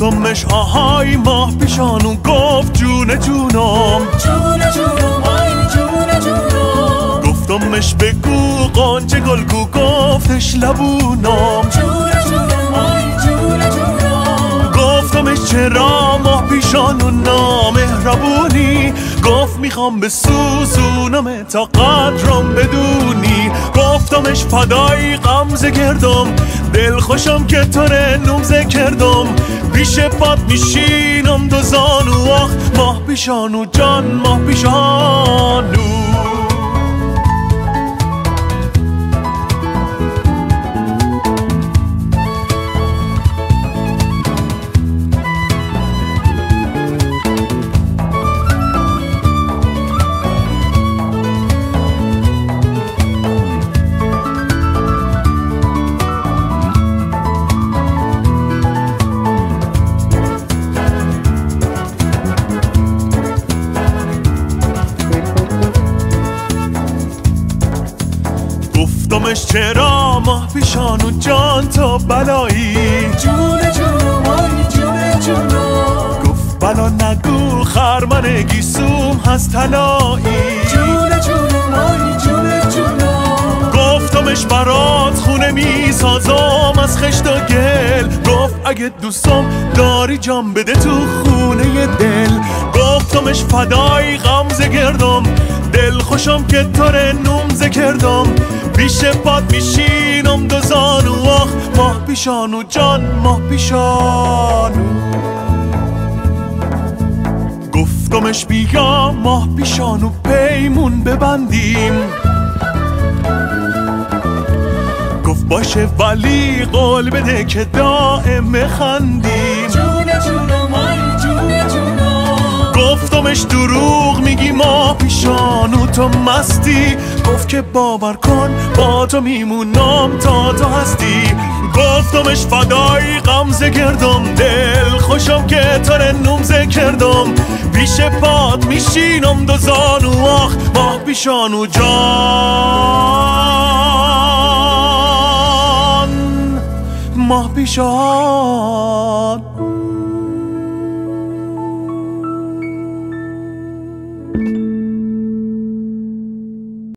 گفتمش آهای ماه پیشانو گفت جون جونم. جون جونم آی جون جونم. گفتمش بگو قانچه گلگو گفتش لبونم. جون جونم آی جون جونم. گفتمش چرا ماه پیشانو نامهربونی؟ گفت می‌خوام به سوزونم تا قدرم بدونی. گفتمش فدای غمزه گردم. دل خوشم که تو نومزه کردم. پیش پات میشینم دو زانو آخ ماه پیشانو جان ماه پیشانو گفتمش چرا؟ ماه پیشانو جان تو بلایی. جون جونم آی جون جونم گفت بلا نگو خرمن گیسوم هست طلایی. جون جونم آی جون جونم گفتمش برات خونه می‌سازم از خشت و گل. گفت اگه دوستم داری جام بده تو خونه دل. گفتمش فدای غمزه گردم. دل خوشم که تو نومزه کردم. پیش پات میشینم دو زانو آخ. ماه پیشانو جان ماه پیشانو گفتمش بیا ماه پیشانو پیمون ببندیم. گفت باشه ولی قول بده که دائم خندیم جون جونم آی جون جونم گفتمش دروغ میگی ما پیشانو تو مستی. گفت که باور کن با تو میمونم تا تو هستی. گفتمش فدای غمزه گردم دل خوشم که تو نومزه کردم. پیش پات میشینم دو زانو آخ ماه پیشانو جان. ماه پیشان.